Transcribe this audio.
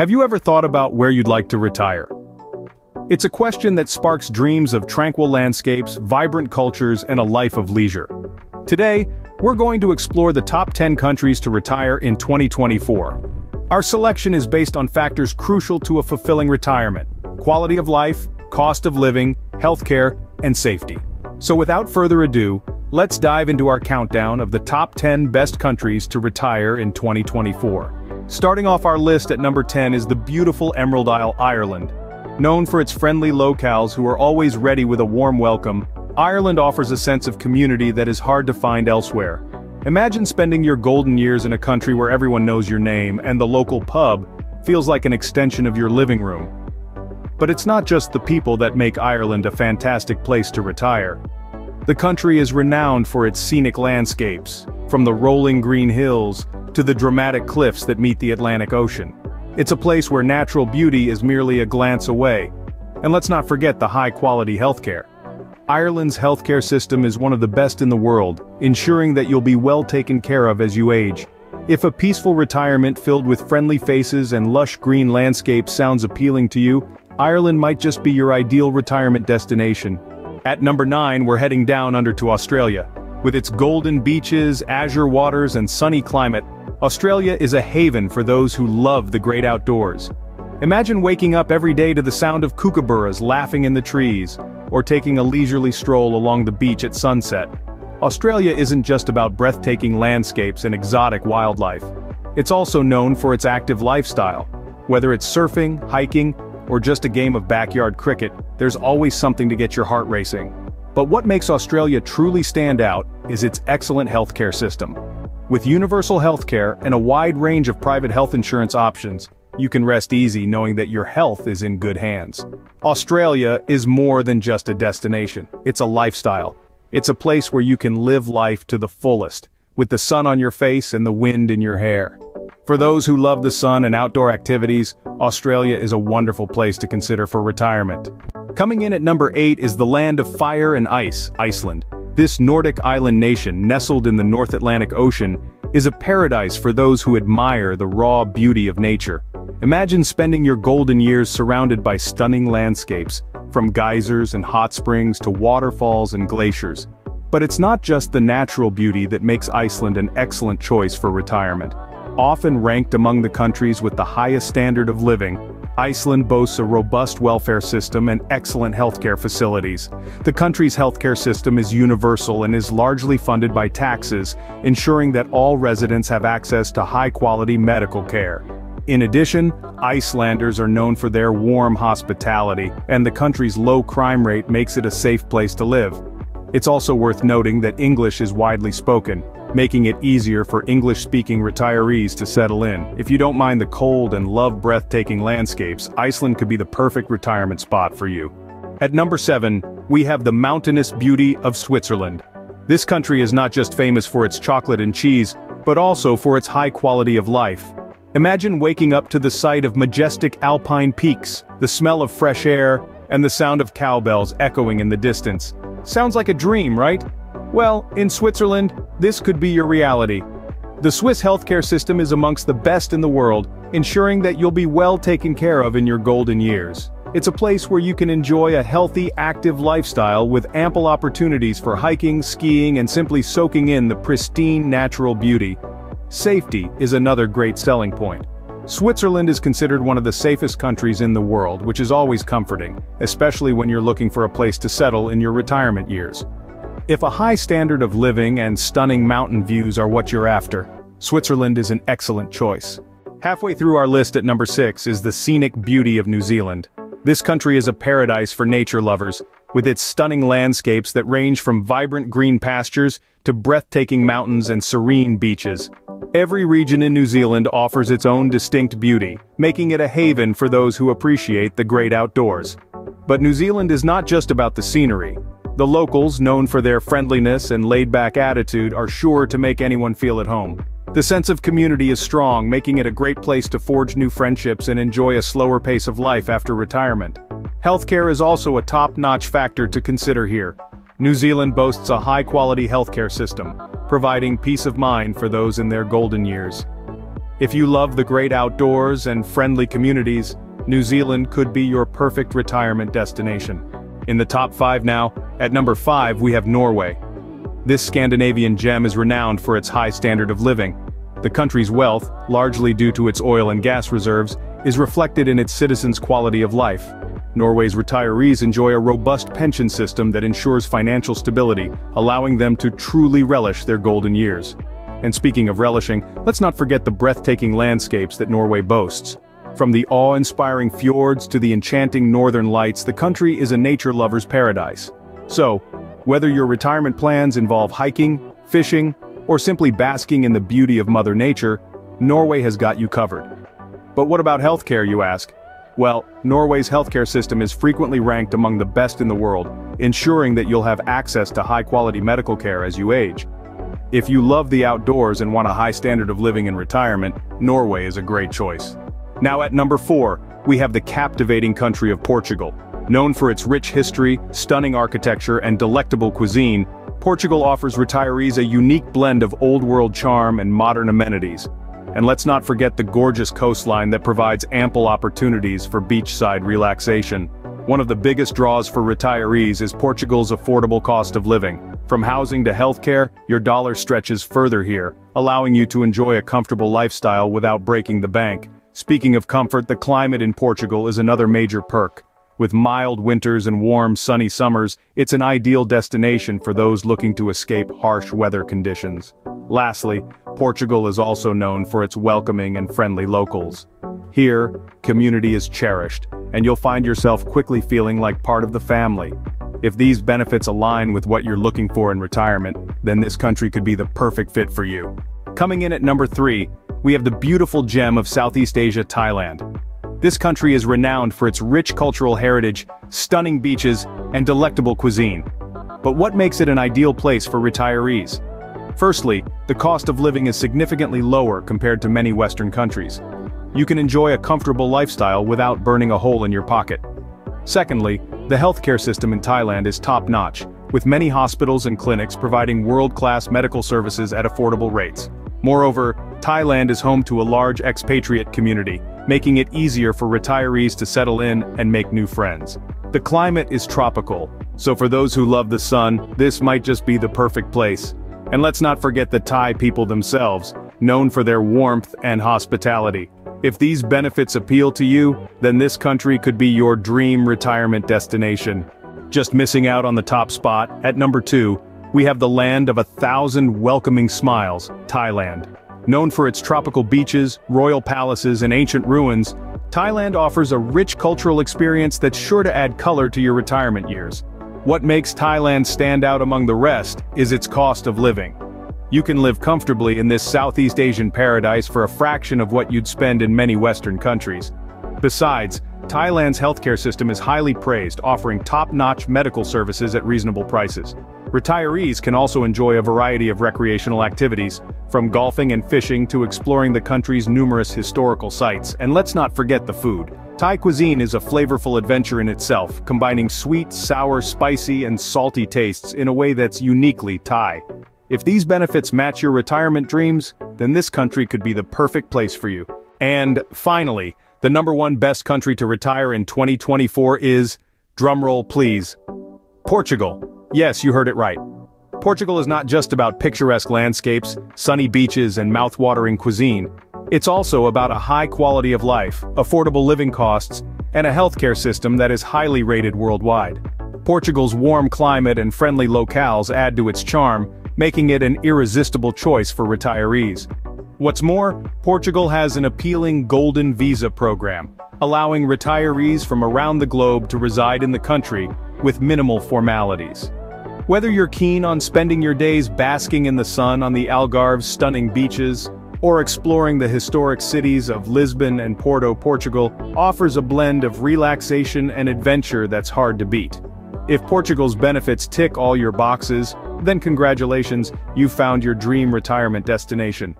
Have you ever thought about where you'd like to retire? It's a question that sparks dreams of tranquil landscapes, vibrant cultures, and a life of leisure. Today, we're going to explore the top 10 countries to retire in 2024. Our selection is based on factors crucial to a fulfilling retirement, quality of life, cost of living, healthcare, and safety. So without further ado, let's dive into our countdown of the top 10 best countries to retire in 2024. Starting off our list at number 10 is the beautiful Emerald Isle, Ireland, Known for its friendly locals who are always ready with a warm welcome, Ireland offers a sense of community that is hard to find elsewhere. Imagine spending your golden years in a country where everyone knows your name and the local pub feels like an extension of your living room. But it's not just the people that make Ireland a fantastic place to retire. The country is renowned for its scenic landscapes, from the rolling green hills to the dramatic cliffs that meet the Atlantic Ocean. It's a place where natural beauty is merely a glance away. And let's not forget the high-quality healthcare. Ireland's healthcare system is one of the best in the world, ensuring that you'll be well taken care of as you age. If a peaceful retirement filled with friendly faces and lush green landscapes sounds appealing to you, Ireland might just be your ideal retirement destination. At number 9 we're heading down under to Australia. With its golden beaches, azure waters and sunny climate, Australia is a haven for those who love the great outdoors. Imagine waking up every day to the sound of kookaburras laughing in the trees, or taking a leisurely stroll along the beach at sunset. Australia isn't just about breathtaking landscapes and exotic wildlife. It's also known for its active lifestyle. Whether it's surfing, hiking, or just a game of backyard cricket, there's always something to get your heart racing. But what makes Australia truly stand out is its excellent healthcare system. With universal healthcare and a wide range of private health insurance options, you can rest easy knowing that your health is in good hands. Australia is more than just a destination, it's a lifestyle. It's a place where you can live life to the fullest, with the sun on your face and the wind in your hair. For those who love the sun and outdoor activities, Australia is a wonderful place to consider for retirement. Coming in at number 8 is the land of fire and ice, Iceland. This Nordic island nation, nestled in the North Atlantic Ocean, is a paradise for those who admire the raw beauty of nature. Imagine spending your golden years surrounded by stunning landscapes, from geysers and hot springs to waterfalls and glaciers. But it's not just the natural beauty that makes Iceland an excellent choice for retirement. Often ranked among the countries with the highest standard of living, Iceland boasts a robust welfare system and excellent healthcare facilities. The country's healthcare system is universal and is largely funded by taxes, ensuring that all residents have access to high-quality medical care. In addition, Icelanders are known for their warm hospitality, and the country's low crime rate makes it a safe place to live. It's also worth noting that English is widely spoken, making it easier for English-speaking retirees to settle in. If you don't mind the cold and love breathtaking landscapes, Iceland could be the perfect retirement spot for you. At number 7, we have the mountainous beauty of Switzerland. This country is not just famous for its chocolate and cheese, but also for its high quality of life. Imagine waking up to the sight of majestic alpine peaks, the smell of fresh air, and the sound of cowbells echoing in the distance. Sounds like a dream, right? Well, in Switzerland, this could be your reality. The Swiss healthcare system is amongst the best in the world, ensuring that you'll be well taken care of in your golden years. It's a place where you can enjoy a healthy, active lifestyle with ample opportunities for hiking, skiing and simply soaking in the pristine natural beauty. Safety is another great selling point. Switzerland is considered one of the safest countries in the world, which is always comforting, especially when you're looking for a place to settle in your retirement years. If a high standard of living and stunning mountain views are what you're after, Switzerland is an excellent choice. Halfway through our list at number 6 is the scenic beauty of New Zealand. This country is a paradise for nature lovers, with its stunning landscapes that range from vibrant green pastures to breathtaking mountains and serene beaches. Every region in New Zealand offers its own distinct beauty, making it a haven for those who appreciate the great outdoors. But New Zealand is not just about the scenery. The locals, known for their friendliness and laid-back attitude, are sure to make anyone feel at home. The sense of community is strong, making it a great place to forge new friendships and enjoy a slower pace of life after retirement. Healthcare is also a top-notch factor to consider here. New Zealand boasts a high-quality healthcare system, providing peace of mind for those in their golden years. If you love the great outdoors and friendly communities, New Zealand could be your perfect retirement destination. In the top 5 now, at number 5 we have Norway. This Scandinavian gem is renowned for its high standard of living. The country's wealth, largely due to its oil and gas reserves, is reflected in its citizens' quality of life. Norway's retirees enjoy a robust pension system that ensures financial stability, allowing them to truly relish their golden years. And speaking of relishing, let's not forget the breathtaking landscapes that Norway boasts. From the awe-inspiring fjords to the enchanting northern lights the country is a nature lover's paradise. So, whether your retirement plans involve hiking, fishing, or simply basking in the beauty of Mother Nature, Norway has got you covered. But what about healthcare you ask? Well, Norway's healthcare system is frequently ranked among the best in the world, ensuring that you'll have access to high-quality medical care as you age. If you love the outdoors and want a high standard of living in retirement, Norway is a great choice. Now at number 4, we have the captivating country of Portugal. Known for its rich history, stunning architecture and delectable cuisine, Portugal offers retirees a unique blend of old-world charm and modern amenities. And let's not forget the gorgeous coastline that provides ample opportunities for beachside relaxation. One of the biggest draws for retirees is Portugal's affordable cost of living. From housing to healthcare, your dollar stretches further here, allowing you to enjoy a comfortable lifestyle without breaking the bank. Speaking of comfort the climate in Portugal is another major perk. With mild winters and warm sunny summers, it's an ideal destination for those looking to escape harsh weather conditions. Lastly, Portugal is also known for its welcoming and friendly locals. Here, community is cherished, and you'll find yourself quickly feeling like part of the family. If these benefits align with what you're looking for in retirement, then this country could be the perfect fit for you. Coming in at number 3, we have the beautiful gem of Southeast Asia, Thailand. This country is renowned for its rich cultural heritage, stunning beaches, and delectable cuisine. But what makes it an ideal place for retirees? Firstly, the cost of living is significantly lower compared to many Western countries. You can enjoy a comfortable lifestyle without burning a hole in your pocket. Secondly, the healthcare system in Thailand is top-notch, with many hospitals and clinics providing world-class medical services at affordable rates. Moreover, Thailand is home to a large expatriate community, making it easier for retirees to settle in and make new friends. The climate is tropical, so for those who love the sun, this might just be the perfect place. And let's not forget the Thai people themselves, known for their warmth and hospitality. If these benefits appeal to you, then this country could be your dream retirement destination. Just missing out on the top spot, at number 2, we have the land of a thousand welcoming smiles, Thailand. Known for its tropical beaches, royal palaces and ancient ruins, Thailand offers a rich cultural experience that's sure to add color to your retirement years. What makes Thailand stand out among the rest is its cost of living. You can live comfortably in this Southeast Asian paradise for a fraction of what you'd spend in many Western countries. Besides, Thailand's healthcare system is highly praised, offering top-notch medical services at reasonable prices. Retirees can also enjoy a variety of recreational activities, from golfing and fishing to exploring the country's numerous historical sites, and let's not forget the food. Thai cuisine is a flavorful adventure in itself, combining sweet, sour, spicy, and salty tastes in a way that's uniquely Thai. If these benefits match your retirement dreams, then this country could be the perfect place for you. And, finally, the number one best country to retire in 2024 is, drumroll please, Portugal. Yes, you heard it right. Portugal is not just about picturesque landscapes, sunny beaches and mouth-watering cuisine. It's also about a high quality of life, affordable living costs, and a healthcare system that is highly rated worldwide. Portugal's warm climate and friendly locales add to its charm, making it an irresistible choice for retirees. What's more, Portugal has an appealing golden visa program, allowing retirees from around the globe to reside in the country with minimal formalities. Whether you're keen on spending your days basking in the sun on the Algarve's stunning beaches, or exploring the historic cities of Lisbon and Porto, Portugal, offers a blend of relaxation and adventure that's hard to beat. If Portugal's benefits tick all your boxes, then congratulations, you've found your dream retirement destination.